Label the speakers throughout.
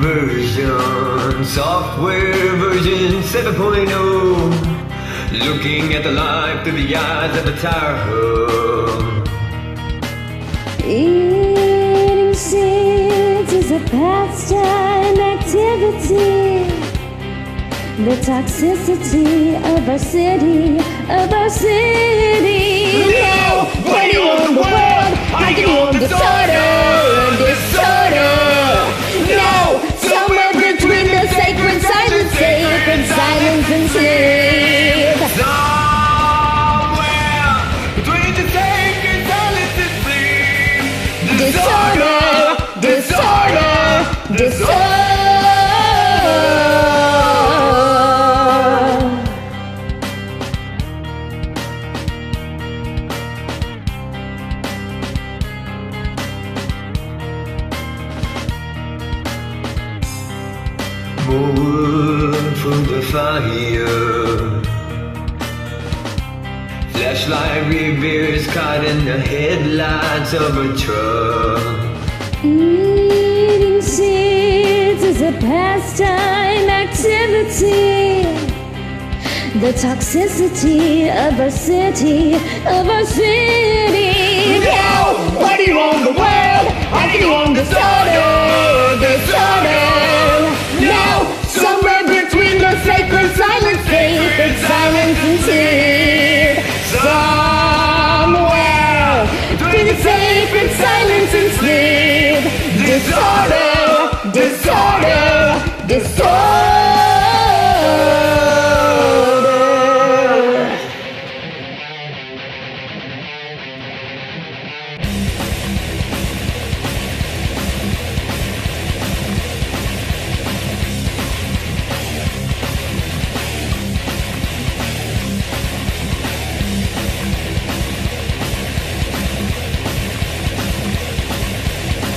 Speaker 1: Inversion, software version 7.0. Looking at the life through the eyes of a tower hub.
Speaker 2: Eating seeds is a pastime activity. The toxicity of our city, of our city.
Speaker 3: No! You want the world?
Speaker 1: Wood for the fire. Flashlight reveals caught in the headlights of a truck.
Speaker 2: A pastime activity. The toxicity of our city, of our city.
Speaker 3: No! What do you want the world? I do want disorder, disorder. No! Somewhere between the sacred silence, sacred silence and sleep. Somewhere between the sacred silence and sleep. Disorder, disorder,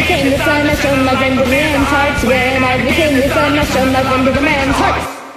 Speaker 3: became the sun, I shone light into man's hearts. When I became the I shone light into the man's hearts.